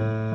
Uh...